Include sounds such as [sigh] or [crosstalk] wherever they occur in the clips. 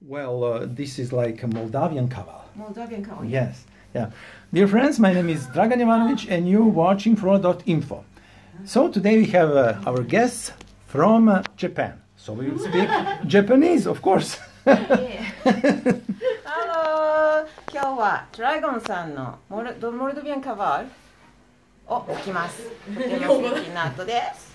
Well, uh, this is like a Moldavian kaval. Moldavian kaval. Yes, yeah. Dear friends, my name is Dragan Ivanovic and you're watching Fro.info. So today we have uh, our guests from uh, Japan. So we will speak [laughs] Japanese, of course. [laughs] ハロー今日はドラゴンさんのモルドモルドビアンカバールを吹きます。とても素敵な後です。 [laughs]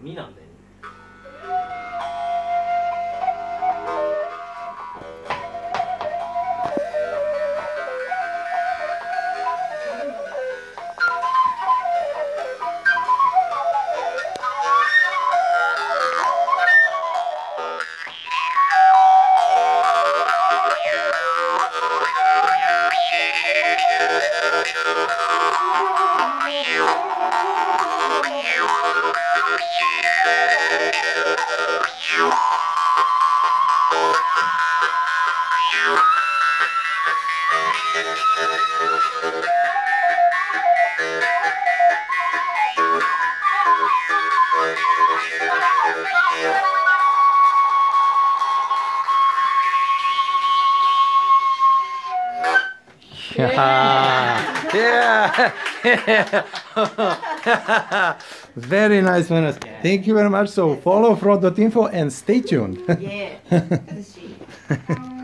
ミ2なんだよね。Yeah. yeah. Very nice, Manas. Thank you very much. So follow Fro.info and stay tuned. Yeah. [laughs]